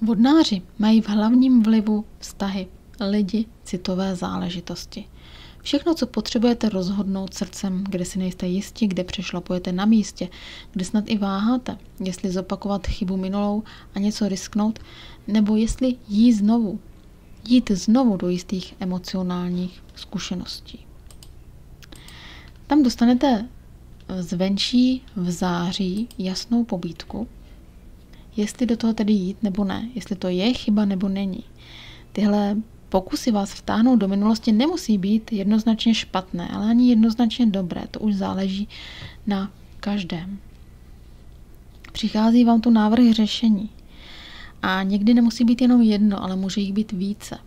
Vodnáři mají v hlavním vlivu vztahy, lidi, citové záležitosti. Všechno, co potřebujete rozhodnout srdcem, kde si nejste jistí, kde přešlapujete na místě, kde snad i váháte, jestli zopakovat chybu minulou a něco risknout, nebo jestli jí znovu, jít znovu do jistých emocionálních zkušeností. Tam dostanete zvenčí v září jasnou pobídku, jestli do toho tedy jít nebo ne, jestli to je chyba nebo není. Tyhle pokusy vás vtáhnout do minulosti nemusí být jednoznačně špatné, ale ani jednoznačně dobré. To už záleží na každém. Přichází vám tu návrh řešení. A někdy nemusí být jenom jedno, ale může jich být více.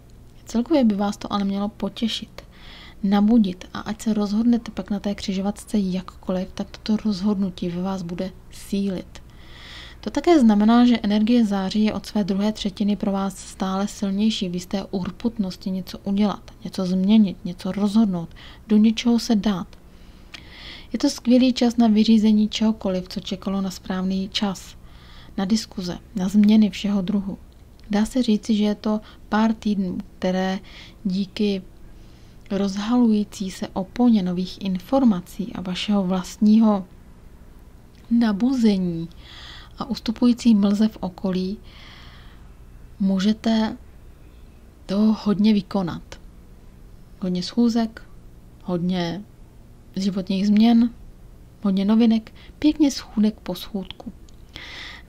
Celkově by vás to ale mělo potěšit, nabudit a ať se rozhodnete pak na té křižovatce jakkoliv, tak toto rozhodnutí ve vás bude sílit. To také znamená, že energie září je od své druhé třetiny pro vás stále silnější v jisté urputnosti něco udělat, něco změnit, něco rozhodnout, do něčeho se dát. Je to skvělý čas na vyřízení čehokoliv, co čekalo na správný čas, na diskuze, na změny všeho druhu. Dá se říci, že je to pár týdnů, které díky rozhalující se oponě nových informací a vašeho vlastního nabuzení a ustupující mlze v okolí můžete toho hodně vykonat. Hodně schůzek, hodně životních změn, hodně novinek, pěkně schůdek po schůdku.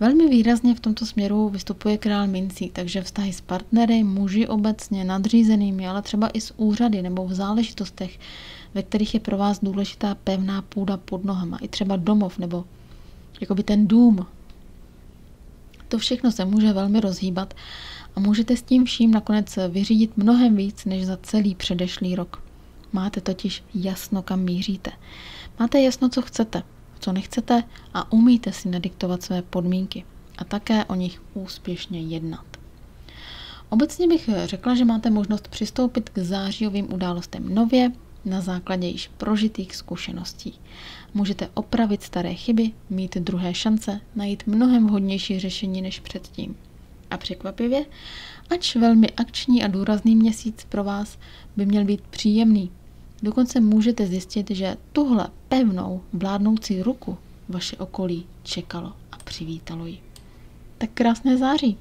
Velmi výrazně v tomto směru vystupuje král mincí, takže vztahy s partnery, muži obecně, nadřízenými, ale třeba i s úřady nebo v záležitostech, ve kterých je pro vás důležitá pevná půda pod nohama, i třeba domov nebo jakoby ten dům, to všechno se může velmi rozhýbat a můžete s tím vším nakonec vyřídit mnohem víc než za celý předešlý rok. Máte totiž jasno, kam míříte. Máte jasno, co chcete, co nechcete a umíte si nadiktovat své podmínky a také o nich úspěšně jednat. Obecně bych řekla, že máte možnost přistoupit k zářijovým událostem nově, na základě již prožitých zkušeností. Můžete opravit staré chyby, mít druhé šance, najít mnohem hodnější řešení než předtím. A překvapivě, ač velmi akční a důrazný měsíc pro vás by měl být příjemný, dokonce můžete zjistit, že tuhle pevnou vládnoucí ruku vaše okolí čekalo a přivítalo ji. Tak krásné září!